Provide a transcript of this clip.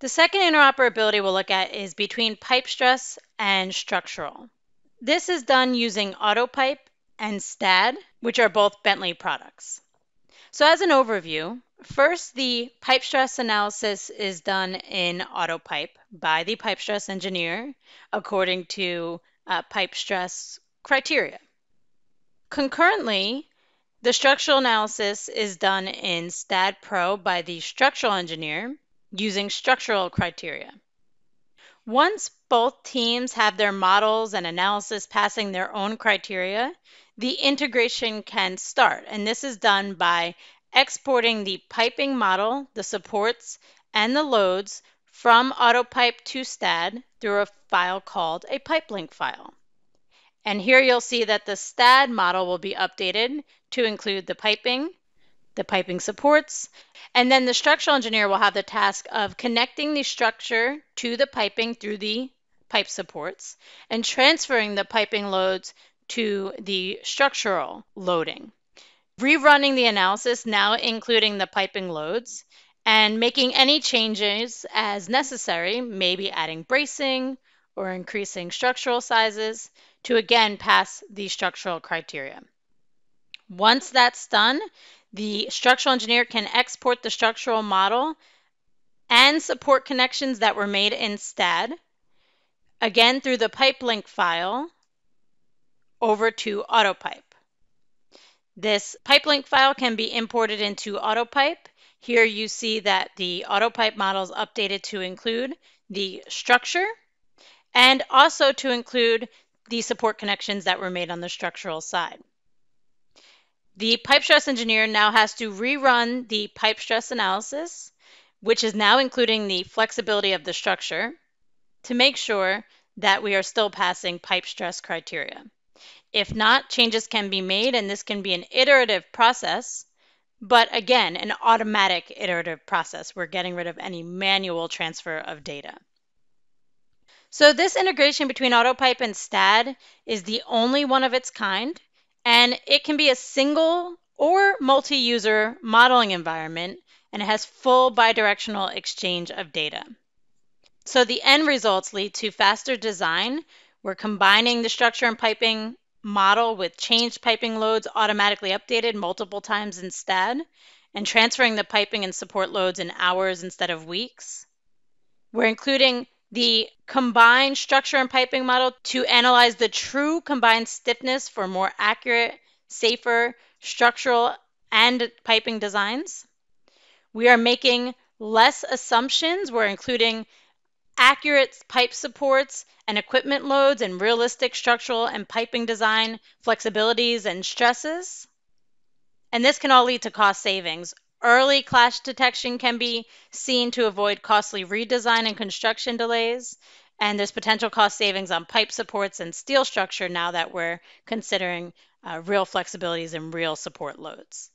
The second interoperability we'll look at is between pipe stress and structural. This is done using AutoPipe and STAAD, which are both Bentley products. So as an overview, first the pipe stress analysis is done in AutoPipe by the pipe stress engineer according to uh, pipe stress criteria. Concurrently, the structural analysis is done in STAAD Pro by the structural engineer using structural criteria. Once both teams have their models and analysis passing their own criteria, the integration can start. And this is done by exporting the piping model, the supports, and the loads from AutoPipe to STAAD through a file called a PipeLink file. And here you'll see that the STAAD model will be updated to include the piping, the piping supports, and then the structural engineer will have the task of connecting the structure to the piping through the pipe supports and transferring the piping loads to the structural loading. Rerunning the analysis, now including the piping loads, and making any changes as necessary, maybe adding bracing or increasing structural sizes to again pass the structural criteria. Once that's done, the structural engineer can export the structural model and support connections that were made in STAAD, again through the PipeLink file over to AutoPipe. This PipeLink file can be imported into AutoPipe. Here you see that the AutoPipe model is updated to include the structure and also to include the support connections that were made on the structural side. The pipe stress engineer now has to rerun the pipe stress analysis, which is now including the flexibility of the structure, to make sure that we are still passing pipe stress criteria. If not, changes can be made, and this can be an iterative process, but again, an automatic iterative process. We're getting rid of any manual transfer of data. So this integration between AutoPipe and STAAD is the only one of its kind and it can be a single or multi-user modeling environment, and it has full bidirectional exchange of data. So the end results lead to faster design. We're combining the structure and piping model with changed piping loads automatically updated multiple times instead, and transferring the piping and support loads in hours instead of weeks. We're including the combined structure and piping model to analyze the true combined stiffness for more accurate, safer structural and piping designs. We are making less assumptions. We're including accurate pipe supports and equipment loads and realistic structural and piping design flexibilities and stresses. And this can all lead to cost savings Early clash detection can be seen to avoid costly redesign and construction delays. And there's potential cost savings on pipe supports and steel structure now that we're considering uh, real flexibilities and real support loads.